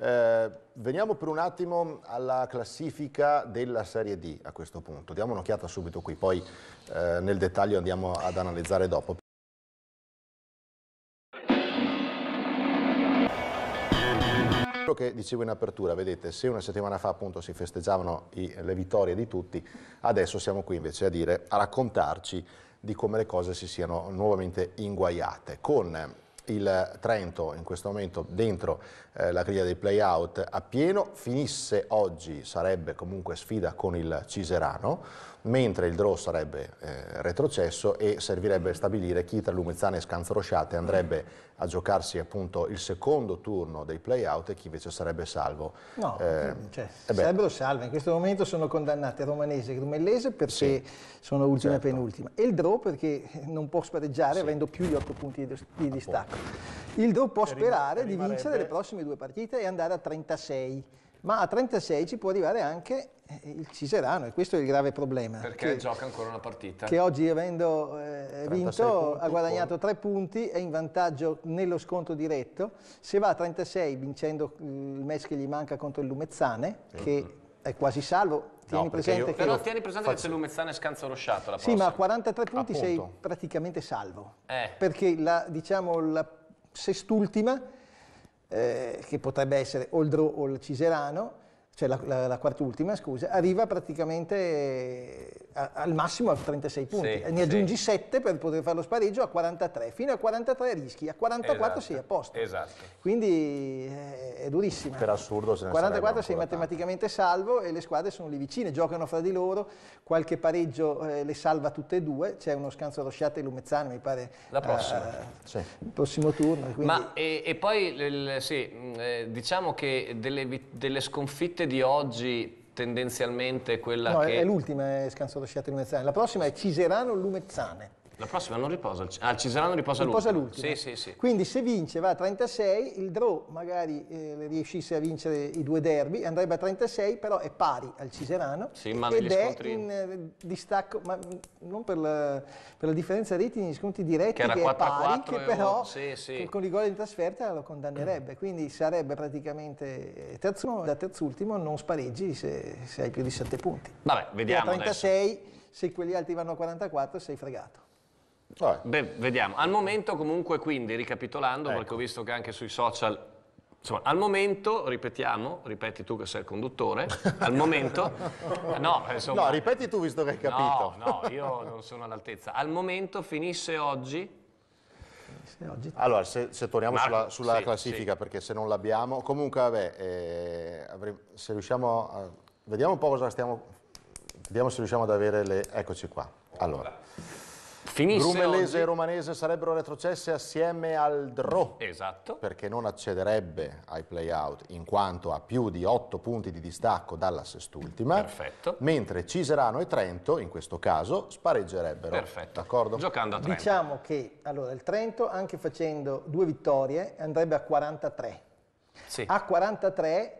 Eh, veniamo per un attimo alla classifica della Serie D a questo punto. Diamo un'occhiata subito qui, poi eh, nel dettaglio andiamo ad analizzare dopo. Quello che dicevo in apertura, vedete, se una settimana fa appunto si festeggiavano i, le vittorie di tutti, adesso siamo qui invece a dire, a raccontarci di come le cose si siano nuovamente inguaiate, con il Trento in questo momento dentro eh, la griglia dei play-out a pieno, finisse oggi sarebbe comunque sfida con il Ciserano, mentre il draw sarebbe eh, retrocesso e servirebbe stabilire chi tra Lumezzane e Scanzorosciate andrebbe a giocarsi appunto il secondo turno dei play-out e chi invece sarebbe salvo. No, eh, cioè, eh sarebbero salve, in questo momento sono condannati Romanese e Grumellese perché sì, sono ultima certo. e penultima e il draw perché non può spareggiare sì. avendo più di 8 punti di, di distacco. Il draw può sperare di vincere le prossime due partite e andare a 36 ma a 36 ci può arrivare anche eh, il Ciserano e questo è il grave problema. Perché che, gioca ancora una partita. Che oggi avendo eh, vinto punti, ha guadagnato poi... 3 punti, è in vantaggio nello scontro diretto. Se va a 36 vincendo il match che gli manca contro il Lumezzane, mm. che è quasi salvo, Tieni no, presente io, che però tieni presente faccio... che c'è Lumezzane e Scanza Rosciato la Sì, ma a 43 punti Appunto. sei praticamente salvo. Eh. Perché la, diciamo, la sest'ultima eh, che potrebbe essere o il Draw o il Ciserano, cioè la, la, la quart'ultima, scusa, arriva praticamente eh, a, al massimo a 36 punti. Sì, ne aggiungi sì. 7 per poter fare lo spareggio a 43. Fino a 43 rischi, a 44 esatto. sei a posto. Esatto. Quindi eh, è durissima. Per assurdo se ne 44 sei matematicamente tanti. salvo e le squadre sono lì vicine, giocano fra di loro, qualche pareggio eh, le salva tutte e due, c'è uno scanso Rosciate e Lumezzane mi pare. La prossima. Uh, sì. Il prossimo turno. Quindi... Ma e, e poi il, sì, diciamo che delle, delle sconfitte di oggi tendenzialmente quella no, che... è l'ultima, è Scanso Sciate Lumezzane. La prossima è Ciserano Lumezzane. La prossima non riposa, ah, il Ciserano riposa, riposa l'ultimo. Sì, sì, sì. Quindi se vince va a 36, il draw magari eh, riuscisse a vincere i due derby, andrebbe a 36, però è pari al Ciserano sì, ma ed è in eh, distacco, ma non per la, per la differenza reti negli scontri diretti che, che è pari, che però sì, sì. con i gol in trasferta lo condannerebbe, quindi sarebbe praticamente terzo, da terzultimo non spareggi se, se hai più di 7 punti. Vabbè, vediamo e a 36, adesso. se quelli altri vanno a 44 sei fregato. Beh, vediamo. Al momento comunque, quindi, ricapitolando, ecco. perché ho visto che anche sui social... Insomma, al momento, ripetiamo, ripeti tu che sei il conduttore, al momento... no, insomma, no, ripeti tu visto che hai capito. No, no, io non sono all'altezza. Al momento finisse oggi... oggi... Allora, se, se torniamo Marco, sulla, sulla sì, classifica, sì. perché se non l'abbiamo... Comunque, vabbè, eh, se riusciamo a... Vediamo un po' cosa stiamo... Vediamo se riusciamo ad avere le... Eccoci qua. Allora... Finisse Grumelese oggi... e Romanese sarebbero retrocesse assieme al draw. Esatto. Perché non accederebbe ai play-out in quanto ha più di 8 punti di distacco dalla sest'ultima. Perfetto. Mentre Ciserano e Trento, in questo caso, spareggerebbero. Perfetto. D'accordo? Giocando a Trento. Diciamo che allora, il Trento, anche facendo due vittorie, andrebbe a 43. Sì. A 43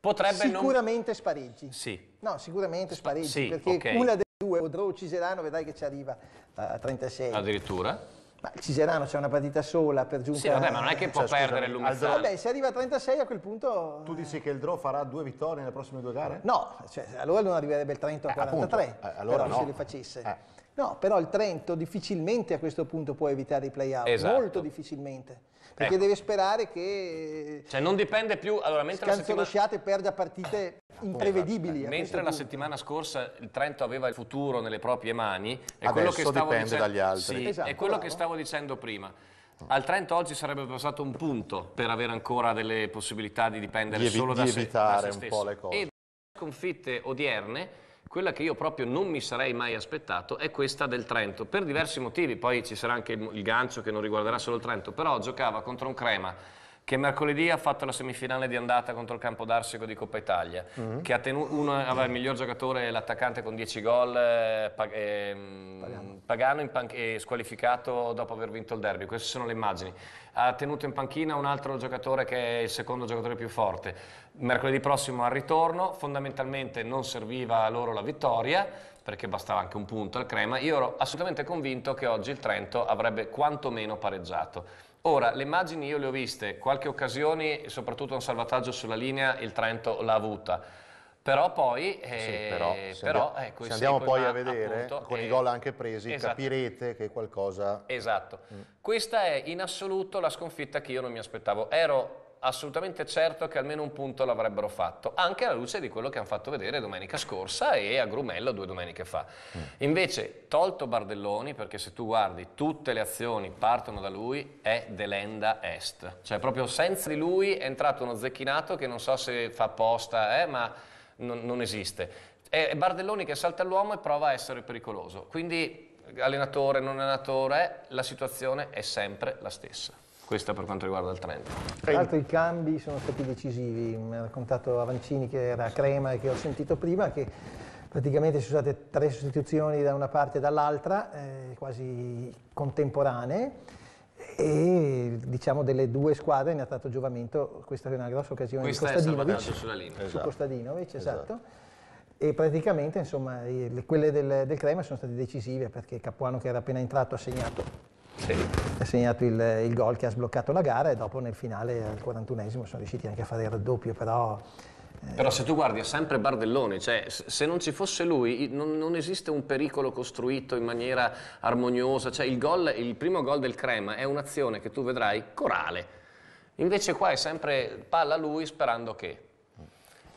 Potrebbe sicuramente non... spareggi. Sì. No, sicuramente spareggi, sì, perché okay. una delle due, o Draw Ciserano, vedrai che ci arriva a 36. Addirittura? Ma il Ciserano c'è una partita sola per giunta. Sì, vabbè, ma non è che può cioè, perdere l'Umezzane. Vabbè, se arriva a 36 a quel punto... Tu dici che il draw farà due vittorie nelle prossime due gare? No, cioè, allora non arriverebbe il Trento a 43, eh, eh, allora però no. se li facesse. Eh. No, però il Trento difficilmente a questo punto può evitare i play-out, esatto. molto difficilmente, perché ecco. deve sperare che... Cioè non dipende più... Allora, mentre la settimana... perda partite imprevedibili. Mentre la punto. settimana scorsa il Trento aveva il futuro nelle proprie mani, è quello che stavo dipende dagli altri. Sì, esatto, è quello bravo. che stavo dicendo prima. Al Trento oggi sarebbe passato un punto per avere ancora delle possibilità di dipendere di solo da, di se, da se un po' le cose. E sconfitte odierne quella che io proprio non mi sarei mai aspettato è questa del Trento, per diversi motivi, poi ci sarà anche il gancio che non riguarderà solo il Trento, però giocava contro un Crema che mercoledì ha fatto la semifinale di andata contro il Campo d'Arsico di Coppa Italia, mm -hmm. che ha tenuto, uno aveva il miglior giocatore, l'attaccante con 10 gol, eh, eh, Pagano, Pagano e squalificato dopo aver vinto il derby, queste sono le immagini. Ha tenuto in panchina un altro giocatore che è il secondo giocatore più forte. Mercoledì prossimo al ritorno, fondamentalmente non serviva a loro la vittoria, perché bastava anche un punto al Crema. Io ero assolutamente convinto che oggi il Trento avrebbe quantomeno pareggiato Ora, le immagini io le ho viste, qualche occasione, soprattutto un salvataggio sulla linea, il Trento l'ha avuta. Però poi, eh, sì, però, se, però, andiamo, ecco, se andiamo poi a vedere, appunto, con eh, i gol anche presi, esatto. capirete che qualcosa... Esatto. Mm. Questa è in assoluto la sconfitta che io non mi aspettavo. Ero assolutamente certo che almeno un punto l'avrebbero fatto, anche alla luce di quello che hanno fatto vedere domenica scorsa e a Grumello due domeniche fa. Mm. Invece, tolto Bardelloni, perché se tu guardi tutte le azioni partono da lui, è Delenda Est. Cioè proprio senza di lui è entrato uno zecchinato che non so se fa apposta, eh, ma non, non esiste. È Bardelloni che salta all'uomo e prova a essere pericoloso. Quindi allenatore, non allenatore, la situazione è sempre la stessa. Questo per quanto riguarda il Trento. Tra l'altro i cambi sono stati decisivi, mi ha raccontato Avancini che era crema e che ho sentito prima che praticamente ci sono state tre sostituzioni da una parte e dall'altra, eh, quasi contemporanee e diciamo delle due squadre ne ha dato giovamento, questa è una grossa occasione questa di Kostadinovic, sulla linea. su esatto. Kostadinovic, esatto. esatto. E praticamente insomma quelle del, del Crema sono state decisive perché Capuano che era appena entrato ha segnato sì. ha segnato il, il, gol che ha sbloccato la gara e dopo nel finale al 41esimo sono riusciti anche a fare il raddoppio, però... Eh... Però se tu guardi è sempre Bardellone, cioè se non ci fosse lui non, non esiste un pericolo costruito in maniera armoniosa, cioè il, gol, il primo gol del Crema è un'azione che tu vedrai corale, invece qua è sempre palla lui sperando che...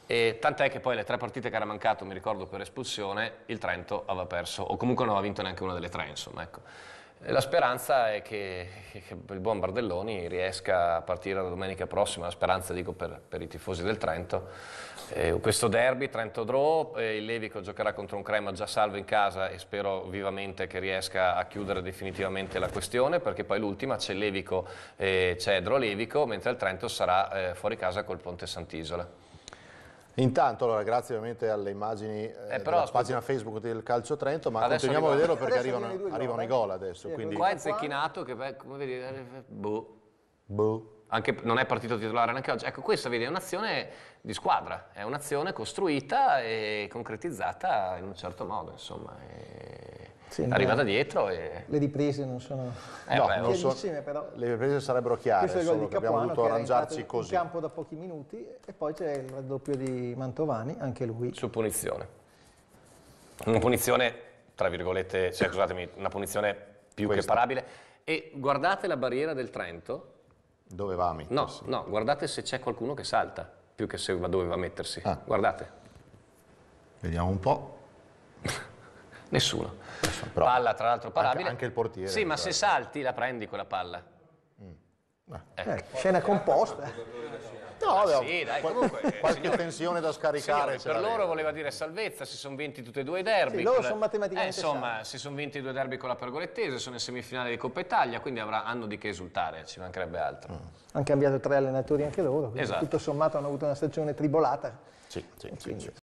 E tant'è che poi le tre partite che era mancato, mi ricordo per espulsione, il Trento aveva perso, o comunque non aveva vinto neanche una delle tre, insomma, ecco. La speranza è che, che, il buon Bardelloni riesca a partire la domenica prossima, la speranza dico per, per i tifosi del Trento. Eh, questo derby, Trento Draw, eh, il Levico giocherà contro un Crema già salvo in casa e spero vivamente che riesca a chiudere definitivamente la questione perché poi l'ultima c'è Levico e c'è Dro Levico mentre il Trento sarà eh, fuori casa col Ponte Sant'Isola. Intanto, allora, grazie ovviamente alle immagini eh, eh della aspetta. pagina Facebook del Calcio Trento, ma continuiamo a vederlo perché arrivano, arrivano, i gol adesso. Sì, quindi... Qua è zecchinato che, come vedi, eh, boh. Boh. Anche non è partito titolare neanche oggi. Ecco, questa vedi, è un'azione di squadra, è un'azione costruita e concretizzata in un certo modo, insomma. E sì, arriva da dietro e... Le riprese non sono eh, no, non so, però... Le riprese sarebbero chiare, solo che abbiamo dovuto arrangiarci così. in campo da pochi minuti e poi c'è il raddoppio di Mantovani, anche lui. Su punizione. Una punizione, tra virgolette, cioè, scusatemi, una punizione più Questa. che parabile. E guardate la barriera del Trento. Dove va a mettersi? No, no, guardate se c'è qualcuno che salta, più che se va dove va a mettersi. Ah. Guardate. Vediamo un po'. Nessuno. Però palla tra l'altro parabile. Anche, anche, il portiere. Sì, ma se salti la prendi quella palla. Mm. Eh. Eh, scena composta. No, ah, sì, dai, comunque, qualche signore, tensione da scaricare. Signore, per loro voleva dire salvezza, si sono vinti tutti e due i derby. Sì, loro sono matematicamente eh, Insomma, salvi. si sono vinti i due derby con la Pergolettese, sono in semifinale di Coppa Italia, quindi avrà, hanno di che esultare, ci mancherebbe altro. Mm. Hanno cambiato tre allenatori anche loro, esatto. tutto sommato hanno avuto una stagione tribolata. Sì, sì, sì, sì.